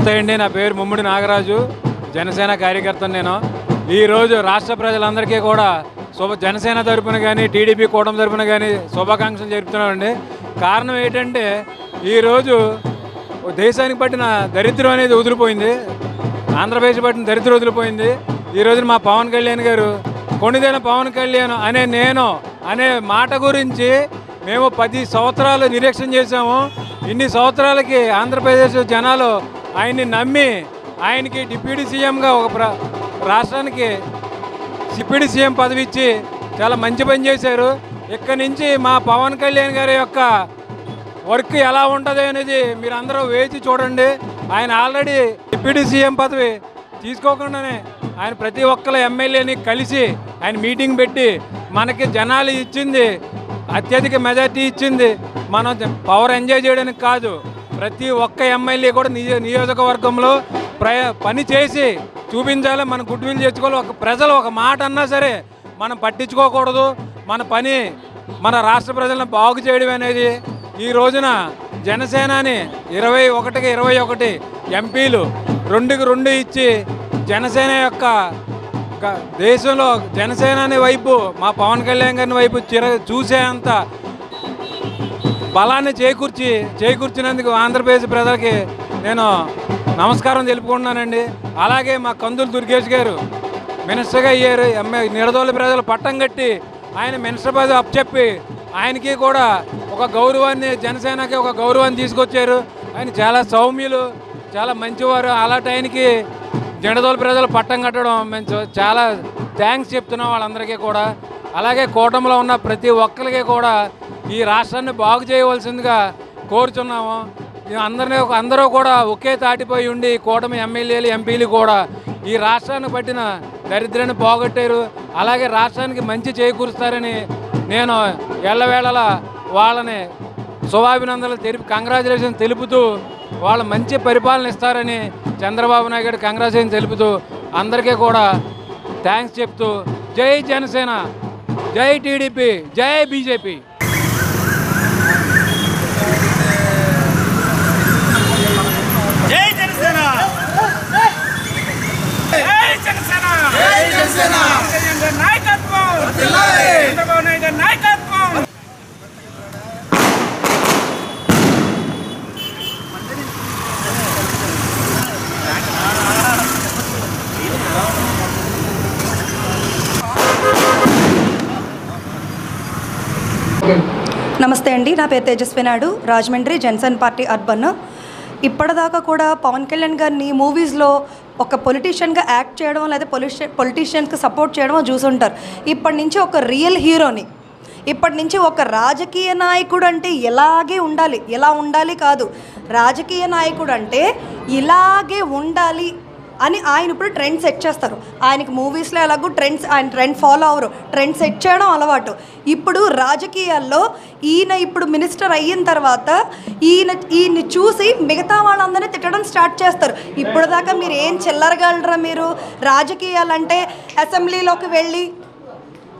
నమస్తే అండి నా పేరు ముమ్మిడి నాగరాజు. జనసేన కార్యకర్తను నేను. ఈరోజు రాష్ట్ర ప్రజలందరికీ కూడా శుభ జనసేన తరపున కానీ టీడీపీ కూటమి తరపున కానీ శుభాకాంక్షలు జరుపుతున్నామండి కారణం ఏంటంటే ఈరోజు దేశానికి పట్టిన దరిద్రం అనేది వదిలిపోయింది. ఆంధ్రప్రదేశ్ పట్టిన దరిద్రం వదిలిపోయింది. ఈ రోజున మా పవన్ కళ్యాణ్ గారు కొన్నిదైన పవన్ కళ్యాణ్ అనే నేను అనే మాట గురించి మేము పది సంవత్సరాలు నిరీక్షణ చేశాము. ఇన్ని సంవత్సరాలకి ఆంధ్రప్రదేశ్ జనాలు ఆయన్ని నమ్మి ఆయనకి డిప్యూటీ సీఎంగా ఒక ప్ర రాష్ట్రానికి డిప్యూటీ సీఎం పదవి ఇచ్చి చాలా మంచి పని చేశారు. ఇక్కడి నుంచి మా పవన్ కళ్యాణ్ గారి యొక్క వర్క్ ఎలా ఉంటుంది అనేది మీరు అందరూ వేచి చూడండి. ఆయన ఆల్రెడీ డిప్యూటీ సీఎం పదవి తీసుకోకుండానే ఆయన ప్రతి ఒక్కరు ఎమ్మెల్యేని కలిసి ఆయన మీటింగ్ పెట్టి మనకి జనాలు ఇచ్చింది అత్యధిక మెజార్టీ ఇచ్చింది. మనం పవర్ ఎంజాయ్ చేయడానికి కాదు. ప్రతి ఒక్క ఎమ్మెల్యే కూడా నిజ నియోజకవర్గంలో ప్ర పని చేసి చూపించాలి మన గుడ్ విల్ తెచ్చుకోవాలి ఒక ప్రజలు ఒక మాట అన్నా సరే మనం పట్టించుకోకూడదు. మన పని మన రాష్ట్ర ప్రజలను బాగు చేయడం అనేది ఈ రోజున జనసేనాని ఇరవై ఒకటికి ఇరవై ఒకటి ఎంపీలు రెండుకి రెండు ఇచ్చి జనసేన యొక్క దేశంలో జనసేనాని వైపు మా పవన్ కళ్యాణ్ గారిని వైపు చిర చూసేంత బలాన్ని చేకూర్చి చేకూర్చినందుకు ఆంధ్రప్రదేశ్ ప్రజలకి నేను నమస్కారం తెలుపుకుంటున్నానండి. అలాగే మా కందులు దుర్గేష్ గారు మినిస్టర్గా అయ్యారు ఎంఏ నిడదోలు ప్రజలు పట్టం కట్టి ఆయన మినిస్టర్ పదవి అప్పచెప్పి ఆయనకి కూడా ఒక గౌరవాన్ని జనసేనకి ఒక గౌరవాన్ని తీసుకొచ్చారు. ఆయన చాలా సౌమ్యులు చాలా మంచివారు. అలాంటి ఆయనకి జెండదోలు ప్రజలు పట్టం కట్టడం మేము చాలా థ్యాంక్స్ చెప్తున్నాం వాళ్ళందరికీ కూడా. అలాగే కూటమిలో ఉన్న ప్రతి ఒక్కరికి కూడా ఈ రాష్ట్రాన్ని బాగు చేయవలసిందిగా కోరుచున్నాము. అందరినీ అందరూ కూడా ఒకే తాటిపోయి ఉండి కూటమి ఎమ్మెల్యేలు ఎంపీలు కూడా ఈ రాష్ట్రాన్ని పట్టిన దరిద్రాన్ని పోగొట్టారు. అలాగే రాష్ట్రానికి మంచి చేకూరుస్తారని నేను ఎల్లవేళలా వాళ్ళని శుభాభినందనలు తెలిపి కంగ్రాచులేషన్ తెలుపుతూ వాళ్ళు మంచి పరిపాలన ఇస్తారని చంద్రబాబు నాయుడు కంగ్రాచులేషన్ తెలుపుతూ అందరికీ కూడా థ్యాంక్స్ చెప్తూ జై జనసేన జై టీడీపీ జై బీజేపీ జై జనసేన జై జనసేన జై జనసేన నాయకత్వం చంద్రబాబు నాయుడు గారి నాయకత్వం నమస్తే అండి. నా పేరు తేజస్వి నాయుడు రాజమండ్రి జనసేన పార్టీ అర్బన్. ఇప్పటిదాకా కూడా పవన్ కళ్యాణ్ గారిని మూవీస్లో ఒక పొలిటీషియన్గా యాక్ట్ చేయడం లేదా పొలిషియన్ పొలిటీషియన్కి సపోర్ట్ చేయడం చూసుంటారు ఇప్పటి నుంచి ఒక రియల్ హీరోని ఇప్పటి నుంచి ఒక రాజకీయ నాయకుడు అంటే ఇలాగే ఉండాలి. ఎలా ఉండాలి కాదు. రాజకీయ నాయకుడు అంటే ఇలాగే ఉండాలి అని ఆయన ఇప్పుడు ట్రెండ్ సెట్ చేస్తారు. ఆయనకి మూవీస్లో ఎలాగో ట్రెండ్స్ ఆయన ట్రెండ్ ఫాలో అవరు ట్రెండ్ సెట్ చేయడం అలవాటు. ఇప్పుడు రాజకీయాల్లో ఈయన ఇప్పుడు మినిస్టర్ అయిన తర్వాత ఈయన ఈయన్ని చూసి మిగతా వాళ్ళందరినీ తిట్టడం స్టార్ట్ చేస్తారు. ఇప్పుడు దాకా మీరు ఏం చిల్లరగలరా మీరు? రాజకీయాలంటే అసెంబ్లీలోకి వెళ్ళి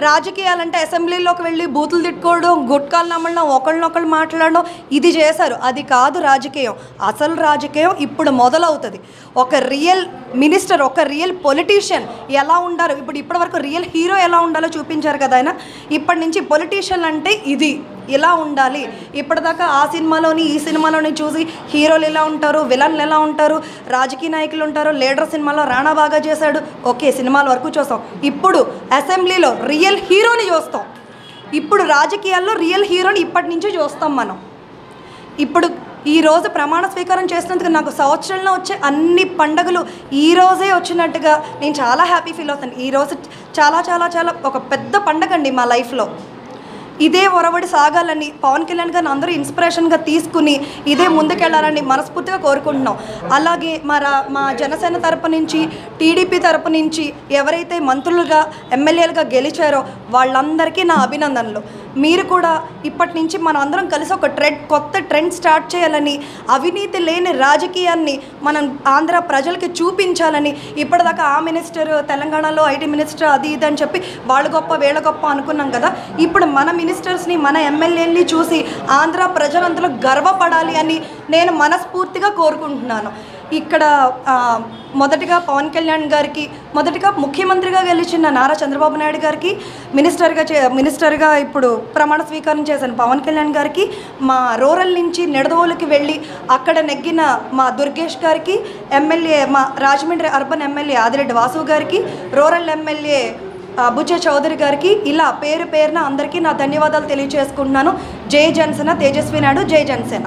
రాజకీయాలంటే అసెంబ్లీలోకి వెళ్ళి బూతులు తిట్టుకోవడం గుట్కాలు నమ్మడం ఒకళ్ళనొకళ్ళు మాట్లాడడం ఇది చేశారు. అది కాదు రాజకీయం. అసలు రాజకీయం ఇప్పుడు మొదలవుతుంది. ఒక రియల్ మినిస్టర్ ఒక రియల్ పొలిటీషియన్ ఎలా ఉండాలో ఇప్పుడు ఇప్పటివరకు రియల్ హీరో ఎలా ఉండాలో చూపించారు కదా ఆయన. ఇప్పటి నుంచి పొలిటీషియన్ అంటే ఇది. ఇలా ఉండాలి. ఇప్పటిదాకా ఆ సినిమాలోని ఈ సినిమాలోని చూసి హీరోలు ఎలా ఉంటారు విలన్లు ఎలా ఉంటారు రాజకీయ నాయకులు ఉంటారు లీడర్ సినిమాలో రాణా బాగా చేశాడు. ఓకే సినిమాల వరకు చూస్తాం. ఇప్పుడు అసెంబ్లీలో రియల్ హీరోని చూస్తాం. ఇప్పుడు రాజకీయాల్లో రియల్ హీరోని ఇప్పటి నుంచి చూస్తాం మనం. ఇప్పుడు ఈ రోజు ప్రమాణ స్వీకారం చేసినందుకు నాకు సంవత్సరంలో వచ్చే అన్ని పండగలు ఈ రోజే వచ్చినట్టుగా నేను చాలా హ్యాపీ ఫీల్ అవుతాను. ఈరోజు చాలా చాలా చాలా ఒక పెద్ద పండగ అండి మా లైఫ్లో ఇదే ఒరవడి సాగాలని పవన్ కళ్యాణ్ గారిని అందరూ ఇన్స్పిరేషన్గా తీసుకుని ఇదే ముందుకెళ్ళాలని మనస్ఫూర్తిగా కోరుకుంటున్నాం. అలాగే మన మా జనసేన తరపు నుంచి టీడీపీ తరపు నుంచి ఎవరైతే మంత్రులుగా ఎమ్మెల్యేలుగా గెలిచారో వాళ్ళందరికీ నా అభినందనలు. మీరు కూడా ఇప్పటి నుంచి మనం అందరం కలిసి ఒక ట్రెండ్ కొత్త ట్రెండ్ స్టార్ట్ చేయాలని అవినీతి లేని రాజకీయాన్ని మనం ఆంధ్ర ప్రజలకి చూపించాలని ఇప్పటిదాకా ఆ మినిస్టర్ తెలంగాణలో ఐటీ మినిస్టర్ అది ఇది అని చెప్పి వాళ్ళ గొప్ప వీళ్ళ గొప్ప అనుకున్నాం కదా. ఇప్పుడు మన మినిస్టర్స్ని మన ఎమ్మెల్యేని చూసి ఆంధ్ర ప్రజలందరూ గర్వపడాలి అని నేను మనస్ఫూర్తిగా కోరుకుంటున్నాను. ఇక్కడ మొదటగా మొదటిగా పవన్ కళ్యాణ్ గారికి మొదటిగా ముఖ్యమంత్రిగా గెలిచిన నారా చంద్రబాబు నాయుడు గారికి మినిస్టర్గా చే మినిస్టర్గా ఇప్పుడు ప్రమాణ స్వీకారం చేసిన పవన్ కళ్యాణ్ గారికి మా రూరల్ నుంచి నిడదవోలుకి వెళ్ళి అక్కడ నెగ్గిన మా దుర్గేష్ గారికి ఎమ్మెల్యే మా రాజమండ్రి అర్బన్ ఎమ్మెల్యే ఆదిరెడ్డి వాసు గారికి రూరల్ ఎమ్మెల్యే ఆ, చౌదరి గారికి ఇలా పేరు పేరున అందరికీ నా ధన్యవాదాలు తెలియజేసుకుంటున్నాను. జై జనసేన తేజస్వి నాయుడు జై జనసేన.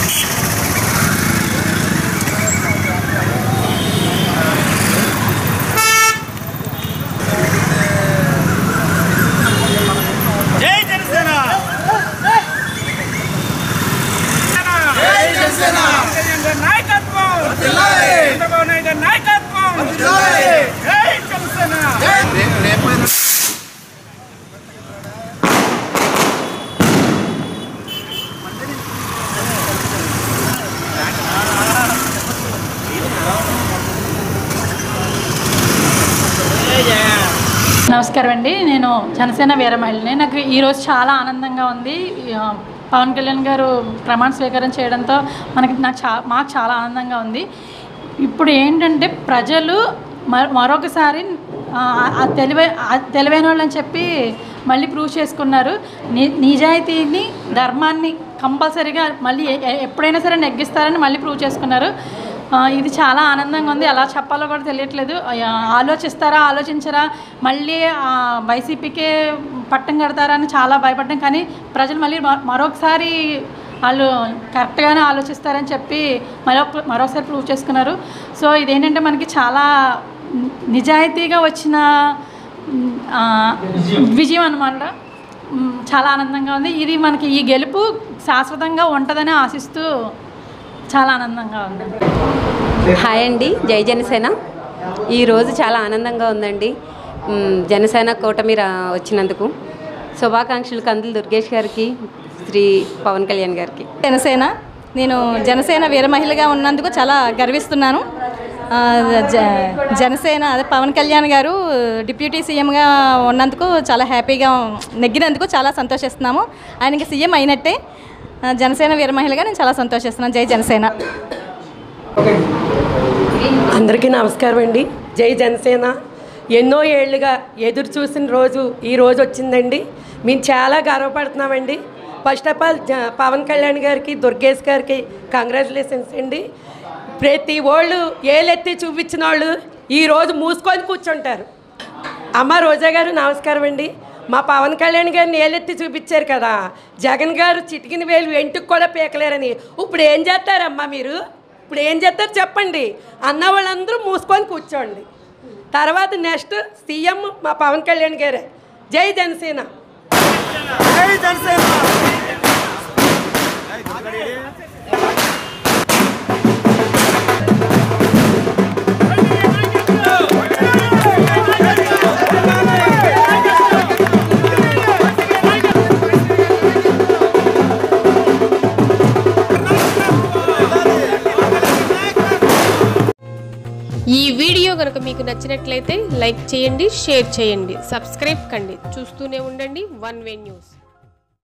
జై జనసేన జై జనసేన నాయకత్వం చంద్రబాబు నాయుడు గారి నాయకత్వం జై జనసేన నమస్కారం అండి. నేను జనసేన వీరమహిళని నాకు ఈరోజు చాలా ఆనందంగా ఉంది. పవన్ కళ్యాణ్ గారు ప్రమాణ స్వీకారం చేయడంతో మనకి నాకు చా మాకు చాలా ఆనందంగా ఉంది. ఇప్పుడు ఏంటంటే ప్రజలు మరొకసారి తెలివై తెలివైన వాళ్ళని చెప్పి మళ్ళీ ప్రూవ్ చేసుకున్నారు. ని నిజాయితీని ధర్మాన్ని కంపల్సరీగా మళ్ళీ ఎప్పుడైనా సరే నెగ్గిస్తారని మళ్ళీ ప్రూవ్ చేసుకున్నారు. ఇది చాలా ఆనందంగా ఉంది. ఎలా చెప్పాలో కూడా తెలియట్లేదు. ఆలోచిస్తారా ఆలోచించరా? మళ్ళీ వైసీపీకే పట్టం కడతారా అని చాలా భయపడ్డాం. కానీ ప్రజలు మళ్ళీ మరొకసారి వాళ్ళు కరెక్ట్గానే ఆలోచిస్తారని చెప్పి మరొక మరొకసారి ప్రూవ్ చేసుకున్నారు. సో ఇదేంటంటే మనకి చాలా నిజాయితీగా వచ్చిన విజయం. అనమాట చాలా ఆనందంగా ఉంది. ఇది మనకి ఈ గెలుపు శాశ్వతంగా ఉంటుందని ఆశిస్తూ చాలా ఆనందంగా ఉంది. హాయ్ అండి జై జనసేన. ఈరోజు చాలా ఆనందంగా ఉందండి. జనసేన కూటమి వచ్చినందుకు. శుభాకాంక్షలు కందులు దుర్గేష్ గారికి శ్రీ పవన్ కళ్యాణ్ గారికి. జనసేన నేను జనసేన వీర మహిళగా ఉన్నందుకు చాలా గర్విస్తున్నాను. జ జనసేన అదే పవన్ కళ్యాణ్ గారు డిప్యూటీ సీఎంగా ఉన్నందుకు చాలా హ్యాపీగా నెగ్గినందుకు చాలా సంతోషిస్తున్నాము. ఆయనకి సీఎం అయినట్టే. జనసేన వీర మహిళగా నేను చాలా సంతోషిస్తున్నాను. జై జనసేన. అందరికీ నమస్కారం అండి. జై జనసేన. ఎన్నో ఏళ్ళుగా ఎదురు చూసిన రోజు ఈ రోజు వచ్చిందండి. మేము చాలా గర్వపడుతున్నామండి. First of all Pawan Kalyan గారికి దుర్గేష్ గారికి కంగ్రాచులేషన్స్ అండి. ప్రతి వాళ్ళు ఏలెత్తి చూపించిన వాళ్ళు ఈరోజు మూసుకొని కూర్చుంటారు. అమ్మ రోజా గారు నమస్కారం అండి. మా పవన్ కళ్యాణ్ గారిని ఏలెత్తి చూపించారు కదా. జగన్ గారు చిటికిన వేలు వెంటుకు కూడా పీకలేరని. ఇప్పుడు ఏం చేస్తారమ్మా మీరు? ఇప్పుడు ఏం చేస్తారు చెప్పండి. అన్న వాళ్ళందరూ మూసుకొని కూర్చోండి. తర్వాత నెక్స్ట్ సీఎం మా పవన్ కళ్యాణ్ గారే. జై జనసేన. జై జనసేన. కనుక మీకు నచ్చినట్లయితే లైక్ చేయండి షేర్ చేయండి సబ్స్క్రైబ్ కండి. చూస్తూనే ఉండండి వన్ వే న్యూస్.